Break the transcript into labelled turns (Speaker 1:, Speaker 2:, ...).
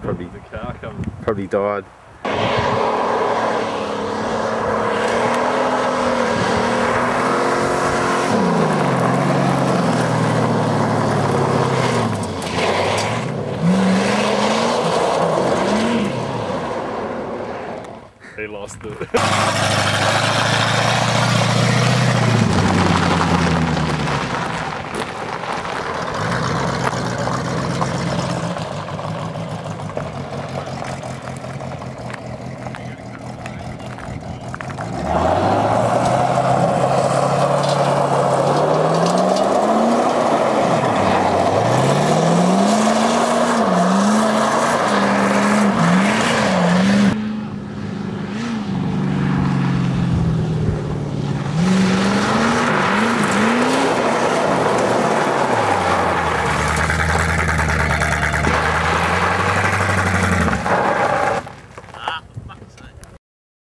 Speaker 1: probably
Speaker 2: The car come.
Speaker 1: probably died.
Speaker 2: He lost it. Oh.